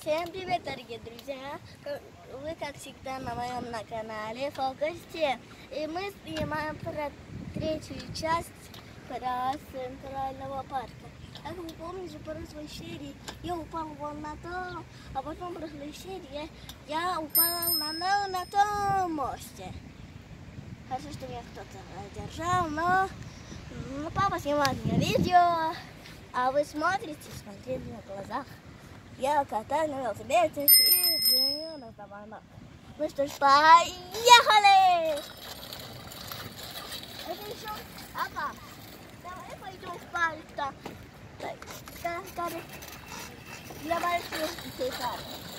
Всем привет, дорогие друзья! Вы, как всегда, на моем на канале Фокус И мы снимаем про третью часть про Центрального парка. Как вы помните, в по размещению я упал вон на то, а потом в по размещению я упал на, на, на том мосте. Хорошо, что меня кто-то держал, но, но папа снимает мне видео, а вы смотрите, смотрите на глазах. Yeah, katana, Mr. Spy, yeah, honey! I can show Papa. Now, if I do spy stuff, like, that's got it.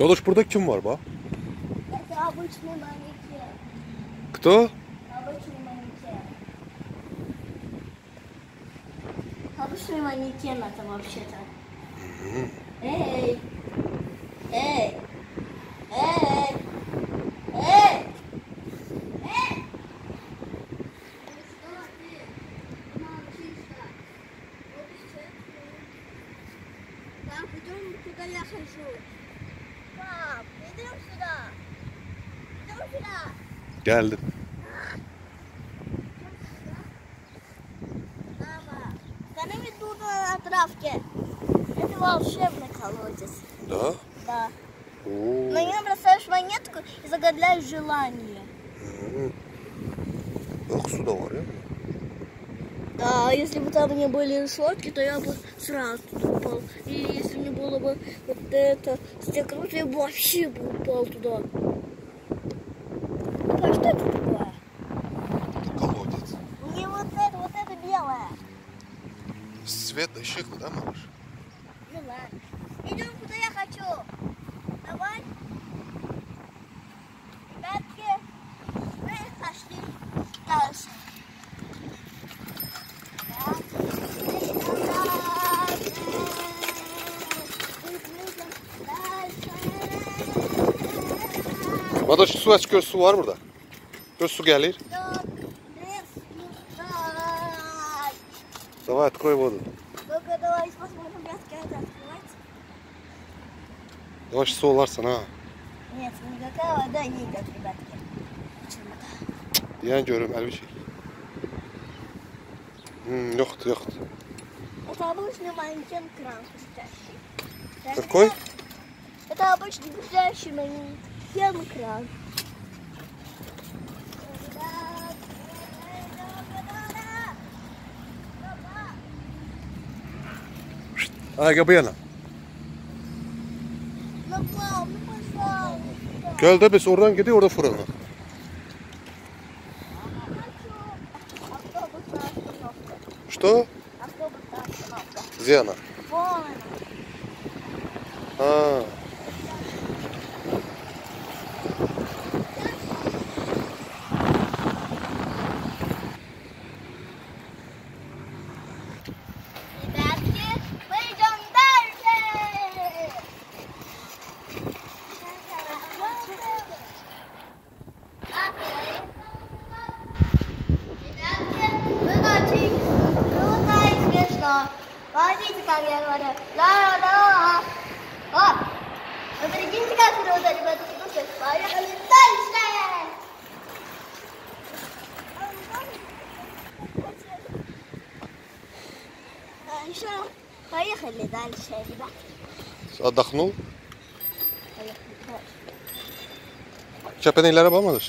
Ялыш, burada kim var bak? Это обычный манекен. Кто? Обычный манекен. Обычный манекен это вообще-то. Эй! Эй! geldim. Baba, мы иду на травке. Это волшебный колодец. Да? Да. На нем бросаешь монетку и загадляешь желание. Ох, сюда варим. Да, если бы там не были решетки, то я бы сразу туда упал. И если не было бы вот это, стекло, то я бы вообще бы упал туда вот это такое? Это колодец. Не вот это, вот это белое. Света щекла, да, малыш? Ну ладно. Идем, куда я хочу. Давай. Ребятки, мы пошли дальше. Mana şu su açık su var burada. Пес суги алир? Давай, открой воду. Только давай посмотрим, как это открывать. Давай сейчас уларсен, а? Нет, никакая вода не идет, ребятки. Почему-то. Я не говорю, Альвичи. Лёгт, лёгт. Это обычный маленький кран густящий. Какой? Это обычный густящий маленький кран. Ah, Gabriela. Gel de biz oradan gidiyor orada fırın var. Что? Зена. отдохнул. Сейчас пенелere bakmadın.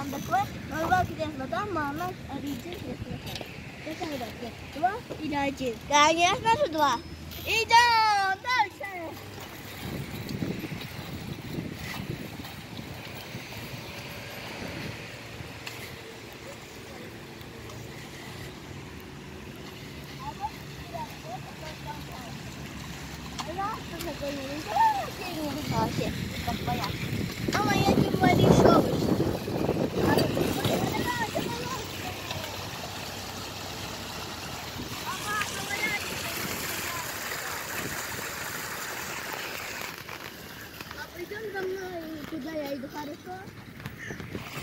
sandıklar normal kireçmadan mağmen arayıcı kireçmadan. Tekrar bakın. Dua ilacı. Yani nasıl dua? İdan. Dersen. Thank you.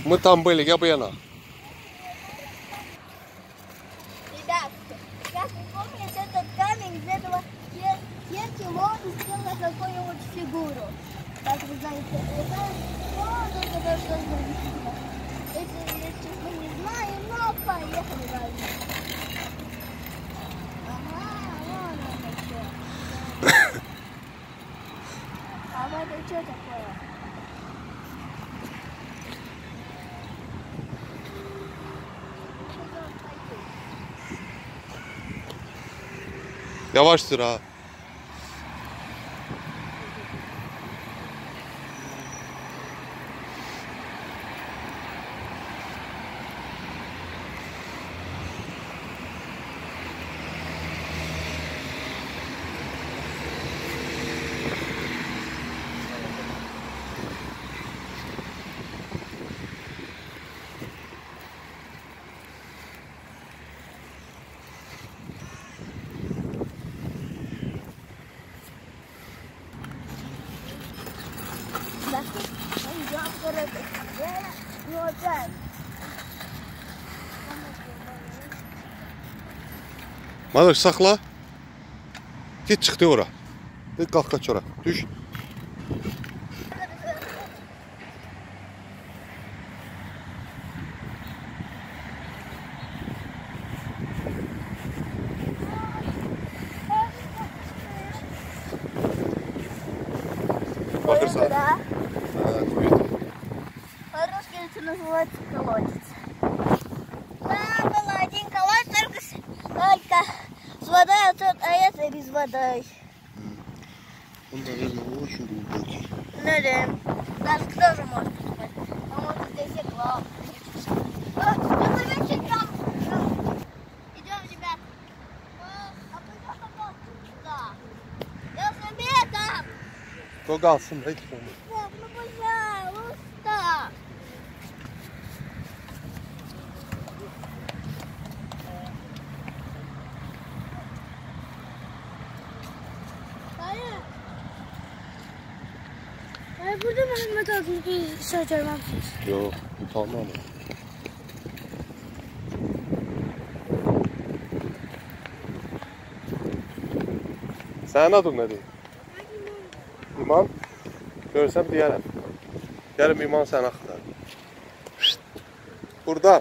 Мы там были, Габена. Ребят, как вы помните, этот камень из этого Киркилон сделал какую-нибудь фигуру. Как вы знаете, это можно, потому что нужно. Если, если мы не знаем, но ну, поехали дальше. Ага, вон оно что. А вот это что такое? Yavaş sür ha. Mana saqla. Get çıx ora. De qalx qaç ora. Düş. Bakırsan. Ha, По-русски это называется колодец. Это без воды. Он, наверное, очень глубокий. Наверное. Даже кто же может поступать? А может здесь и глав. А, человечек Идем, ребят. А пойдем попал туда. Я заметил. Куда смотреть? Ну, пожалуйста. Burada Məhəmməd adlı bir şey görməmişsiniz. Yox, utanmam. Sənin adın nədir? İman. Görsəm deyərəm. Gəlin İman səni axtarır. Burada.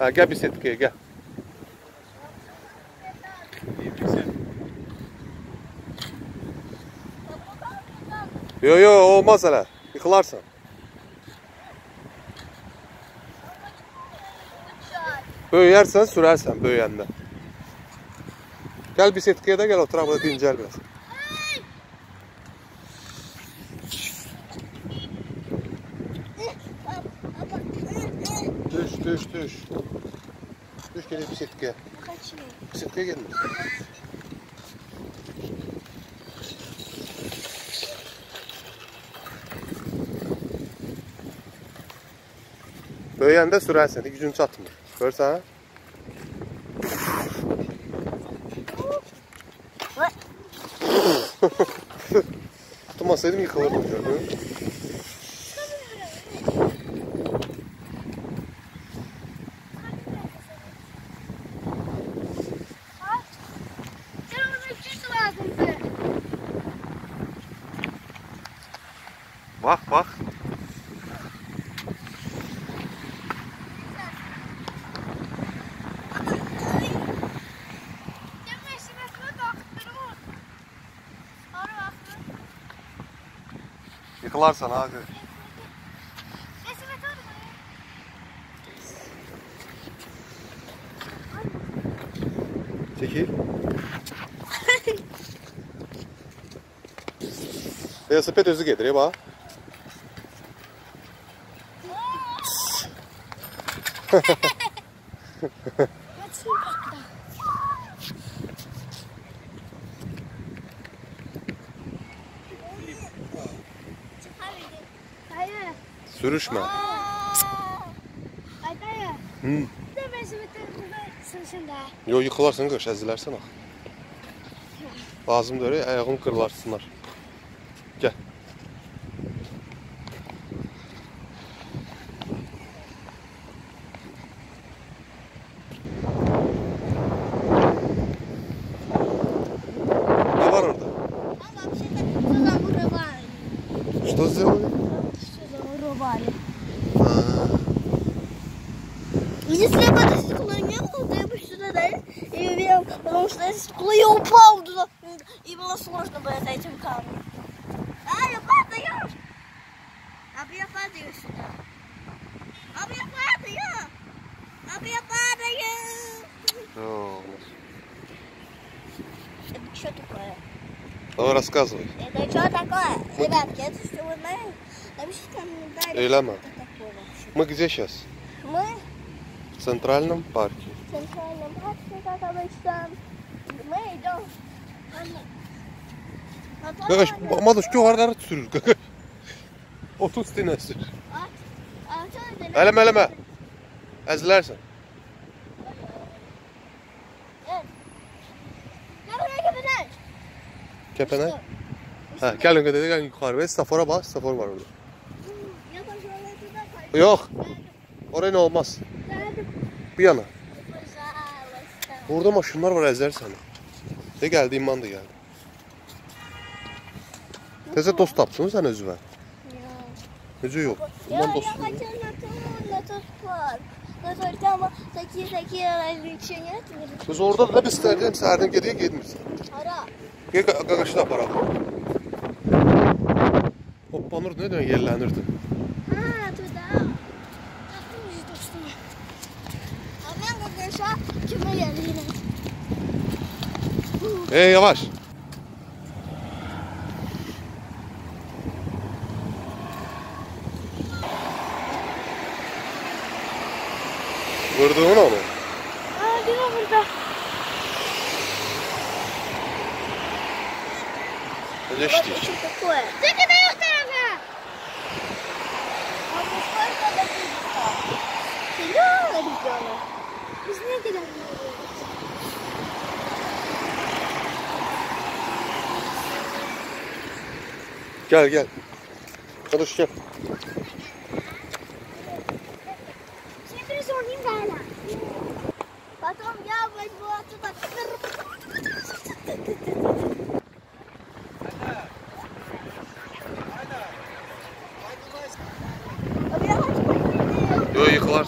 Ha, gel bir Sedike'ye gel. Yo yo olmaz hele. Yıkılarsın. Böyüyersen sürersen böyüyende. Gel bir Sedike'ye de gel otur burada dincel biraz. Düş. Düş gel bisikletke. Kaçmıyor. Bisikletke gelme. Böyen de sürersen de gücün çatmıyor. Görsene. Tutmasaydım yıkılırdım gördün mü? Teşekkürler sana abi. Çekil. 내가 스페드 쓰게 내려봐. Sürüşme. Aytaya. Hı. Yo yıkılarsın kış, ezilersin ha. Lazım öyle ayağın kırılarsınlar. Gel. Ne var orada? Что сделал? Но я упал туда, и было сложно бы за этим камнем. А, я падаю! А я падаю сюда. А я падаю! А я падаю! О. Это что такое? Ну, рассказывай. Это что такое? Мы... Ребятки, это что вы знаете? Напишите комментарии. Иляма, мы где сейчас? Мы в Центральном парке. В Центральном парке, как обычно. А Kakaş, madaş çok hardara sürür kakaş. Otuz tane sür. Eleme eleme. Ezlersin. Kepenek. Ha, gel önce dedi gel yukarı. Ve stafora bak, stafor var orada. Yok. Oraya ne olmaz. Bir yana. Burada maşınlar var ezer seni. De geldiğim anda geldi. Teze dost tapsın sen özüme. Özü yok. Bundan dostum. Ya kaçan biz şey orada da biz terdim serdim geriye gitmiş. Ara. Gel karşıda para. Hoppanır ne dön yerlenirdi. Ei, abaixo. Guardou ou não, não? Né? Ah, de novo, então. Olha este. É. Tem que dar outra vez. Vamos cortar daqui. Não, Arizona. Isso não é que dá. Gel gel. Karış gel. Şimdi sorayım da hala. Batom ya ben bu atı da Yok yıkılar.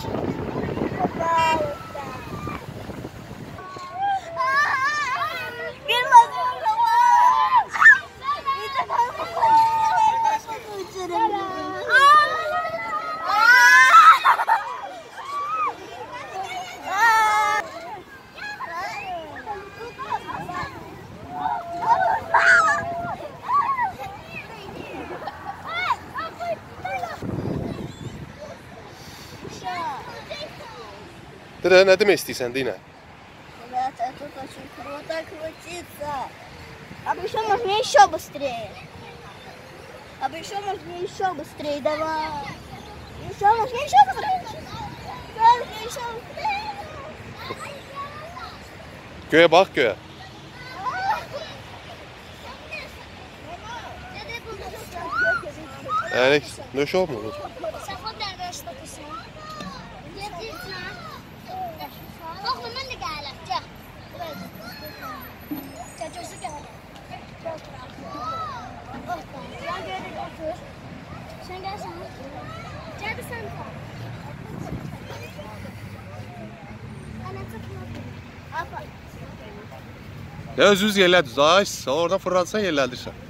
Ты на этом месте, Сандина. Ребята, да, тут очень круто крутится. А бы еще можно еще быстрее. А бы еще можно еще быстрее. Давай. Еще можно еще быстрее. Давай, еще быстрее. Köye bak köye. Alex, ne şey olmuyor. Də özünüz yerlədirsiniz. Ay, oradan fırlansan yerlədirsən.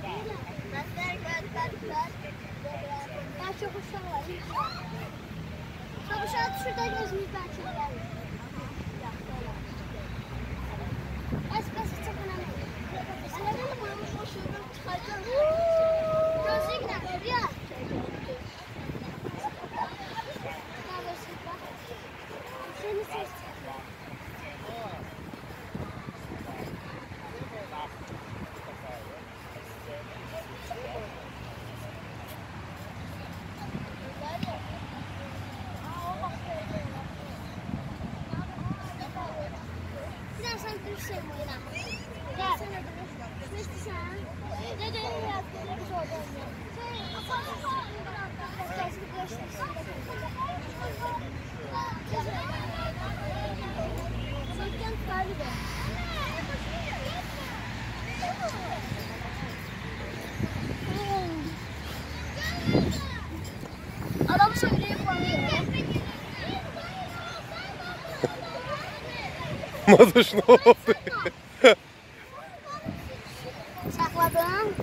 Mazışlı oldu. Sakladım.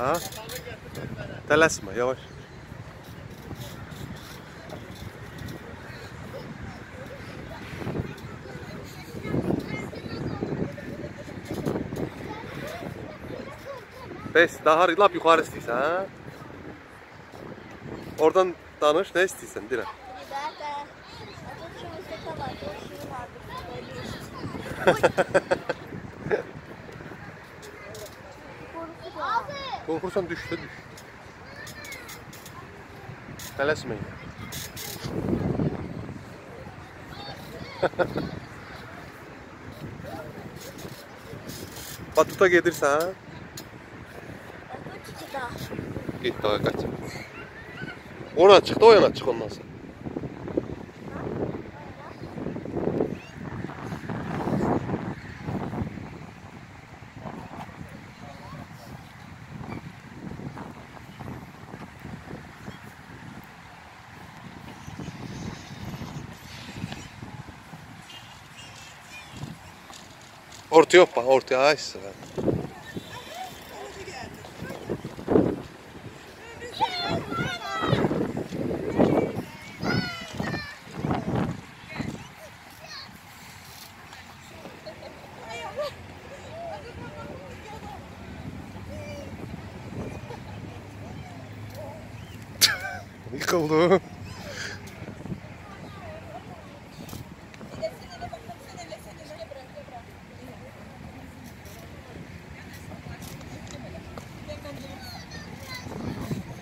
Ha? Telaşma yavaş. Pes daha lap yukarı istiyorsan ha. Oradan danış ne istiyorsan direkt. Zaten otobüsümüzde kabartı, o suyun abi. Korkursan düşse düş. Tələsiməyin. Batuta gedirsən? Batuta. Get daha qaç. Ona çıx da o yana çıx ondan sonra. ortaya hoppa, ortaya açsın. Yıkıldı.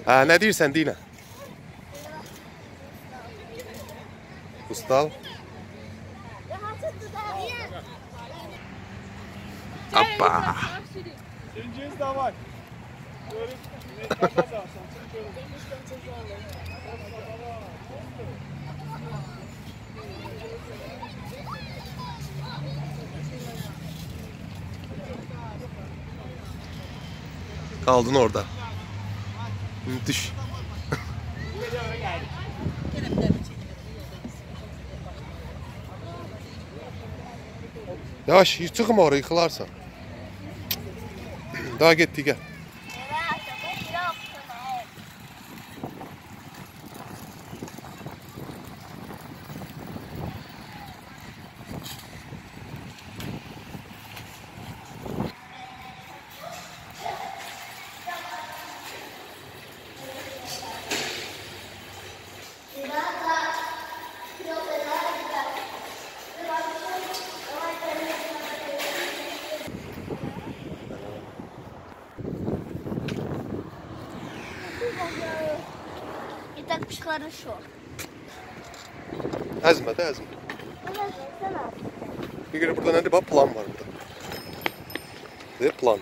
Ha, ah, ne deyirsən deyinə? Ustal. Appa. Cenciz de var. Kaldın orada. Müthiş. Yavaş çıkma oraya yıkılarsan. Daha gitti gel. хорошо. Azma da azma. Bir kere burada ne de bak plan var burada. Ve plan.